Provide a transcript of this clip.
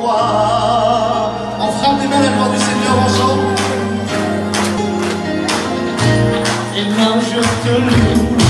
roi. On frappe des mains la gloire du Seigneur ensemble. Et moi je te loue